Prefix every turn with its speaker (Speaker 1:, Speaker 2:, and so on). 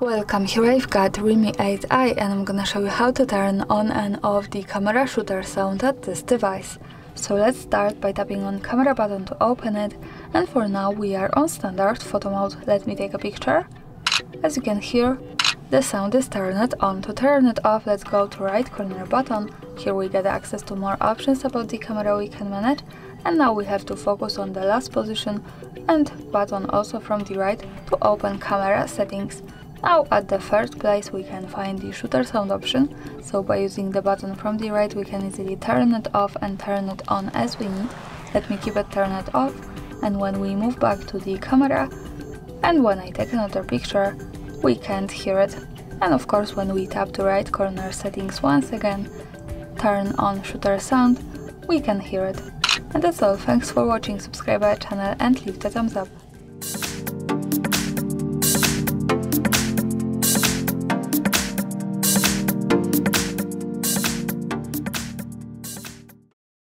Speaker 1: Welcome, here I've got Realme 8i and I'm gonna show you how to turn on and off the camera shooter sound at this device. So let's start by tapping on camera button to open it and for now we are on standard photo mode. Let me take a picture. As you can hear, the sound is turned on. To turn it off, let's go to right corner button. Here we get access to more options about the camera we can manage and now we have to focus on the last position and button also from the right to open camera settings. Now at the first place we can find the shooter sound option, so by using the button from the right we can easily turn it off and turn it on as we need. Let me keep it turned off and when we move back to the camera and when I take another picture we can't hear it. And of course when we tap the right corner settings once again, turn on shooter sound, we can hear it. And that's all, thanks for watching, subscribe our channel and leave the thumbs up.